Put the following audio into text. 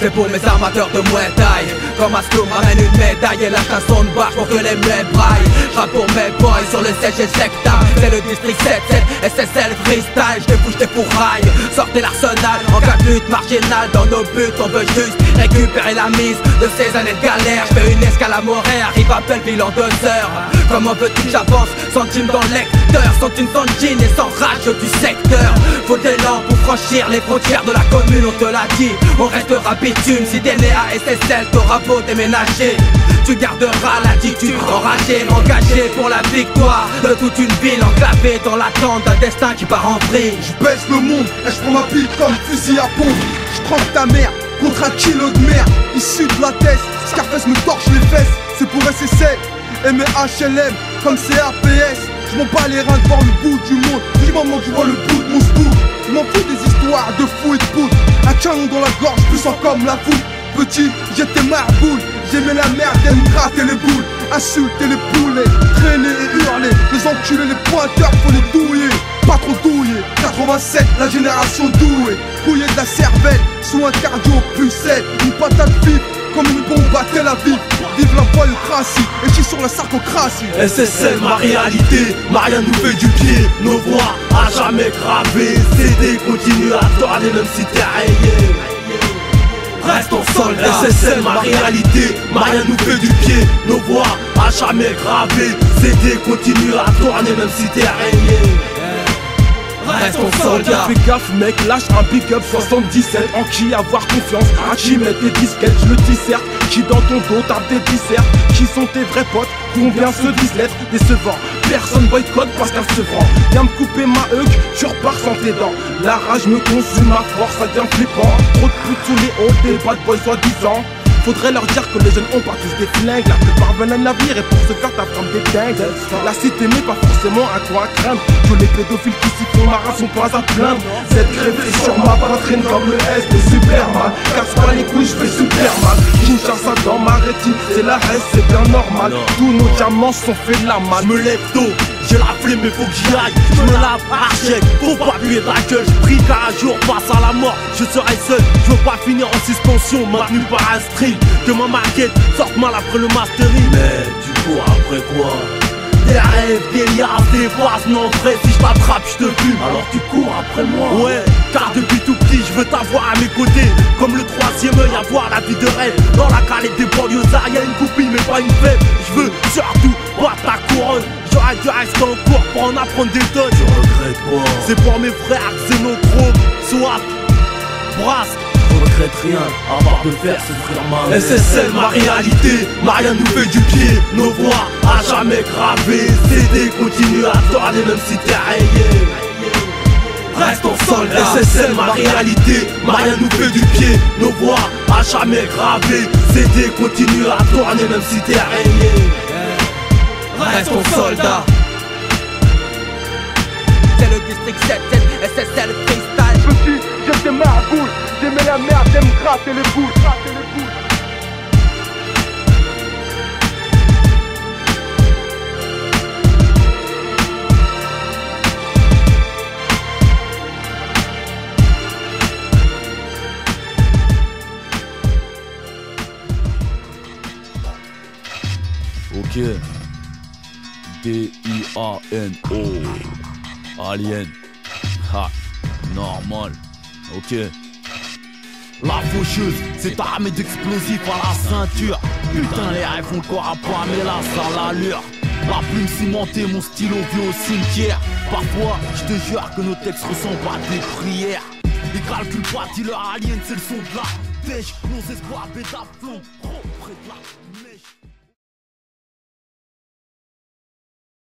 C'est pour mes amateurs de Muay Thai. Comme Aslo ramène une médaille et lâche un son de barre pour que les mets braillent J'rappe pour mes boys sur le siège et secteur C'est le district 7 SSL freestyle. J'débouche des fourrailles. Sortez l'arsenal en cas de lutte marginale. Dans nos buts on veut juste récupérer la mise De ces années de galère. J'fais une escale à Arrive à Belleville en deux heures. Comment veux-tu que j'avance. Centime dans le lecteur Sans une sans jean et sans rage du secteur. Faut des lampes pour franchir les frontières de la commune On te l'a dit, on restera Si t'es né à SSL t'auras beau déménager tu garderas l'attitude enragée, engagée pour la victoire de toute une ville enclavée dans l'attente d'un destin qui part en vrille. Je baisse le monde et je prends ma bille comme fusil à pompe. Je trempe ta mère contre un kilo de merde issu de la tête. Scarface me torche les fesses, c'est pour SSL et mes HLM comme CAPS. Je m'en bats les reins devant le bout du monde. Du moment que je vois le bout de mon spout, je m'en fous des histoires de fou et de poudre. Un canon dans la gorge, puissant comme la foule. Petit, j'étais marboule, j'aimais la merde et me gratter les boules. Insulter les poulets, traîner et hurler. Les enculés, les pointeurs, faut les douiller. Pas trop douiller. 87, la génération douée. Couiller de la cervelle, sous un cardio pucelle. Une patate vive, comme une bombe à Tel Aviv. Vive la voyoucratie, et suis sur la sarcocratie. SSL, ma réalité, Maria nous fait du pied, nos voix à jamais gravées. CD continue à tourner même si t'es rayé. Reste en soldat, SSL, ma réalité, Maria nous fait du pied, nos voix à jamais gravées. CD continue à tourner même si t'es rayé. Reste en soldat Fais gaffe mec, lâche un big up. 77 En qui avoir confiance, à qui mettre des disquettes? Je le disserte, qui dans ton dos tape des dissertes? Qui sont tes vrais potes, combien se disent l'être décevant Personne boycott parce qu'elle se vend Viens me couper ma huc, tu repars sans tes dents. La rage me consume ma force, ça devient flippant. Trop de putes sous les hauts, des bad boys soi-disant Faudrait leur dire que les jeunes ont pas tous des flingues. La plupart veulent un navire et pour se faire ta femme des dingues La cité n'est pas forcément un coin à craindre Que les pédophiles qui s'y font marrer sont pas à plaindre. Cette crève est sur ma poitrine comme le S de Superman. Casse pas les couilles, je fais Superman Kinshasa dans ma rétine, c'est la reste, c'est bien normal. Tous nos diamants sont faits la malle. Me lève tôt, j'ai la flemme mais faut que j'y aille. Je me lave archec, faut pas puer de la gueule. Je prie qu'un jour passe à la mort Je serai seul, je veux pas finir en suspension. Maintenu par un string. Demain maquette, sorte mal après le mastering Mais tu cours après quoi? Liasses, des phrases, non vrai Si je t'attrape, je te fume, alors tu cours après moi. Ouais, car depuis tout petit, je veux t'avoir à mes côtés. Comme le troisième œil, avoir la vie de rêve. Dans la calette des banlieusards, y'a une copine mais pas une fête Je veux surtout battre ta couronne. J'aurais dû rester en cours pour en apprendre des tonnes. Tu regrettes quoi? C'est pour mes frères Xénochrome, Swat, Brass je regrette rien, à part de faire souffrir ma mère. SSL, ma réalité, Maria nous fait du pied. Nos voix à jamais gravées CD continue à tourner même si t'es rayé. Reste en soldat. SSL, ma réalité, Maria nous fait du pied. Nos voix à jamais gravées CD continue à tourner même si t'es rayé. Reste en soldat. C'est le district 7 SSL freestyle Petit, j'étais marboule, j'aimais la merde et me gratter les boules. Gratter les boules. Ok. D-I-A-N-O. Alien. Ha. Normal. Ok. La faucheuse, c'est armée d'explosifs à la ceinture. Putain les rêves font corps à poids mais là ça l'allure. La plume cimentée, mon stylo vit au cimetière. Parfois, je te jure que nos textes ressemblent à des prières. Ils calculent pas, dis leur alien, c'est le son de la dèche Nos espoirs bêta de la